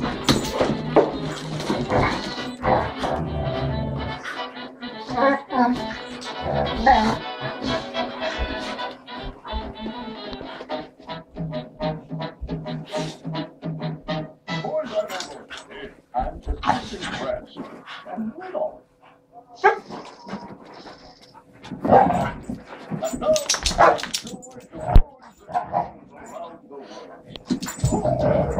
Boys are over. I'm just missing press. And little. And no around the world.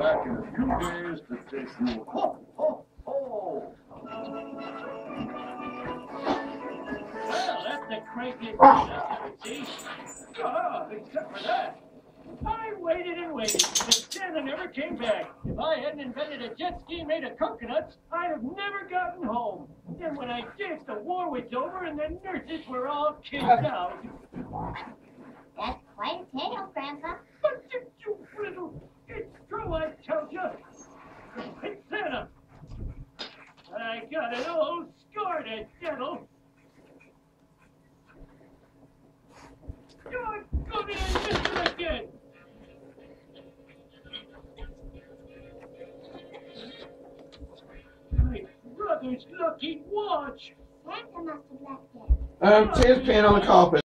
back in a few days to take you. Ho, ho, ho! Well, that's thing I've ever seen. Oh, except for that. I waited and waited, but Santa never came back. If I hadn't invented a jet ski made of coconuts, I'd have never gotten home. And when I did, the war was over and the nurses were all kicked out. That's quite a tale, Grandpa. But you, you little, it's true, I tell Santa. I got an old score to settle. God, go to and again. My brother's lucky watch. Santa must have left it. Um, Tim's peeing on the carpet.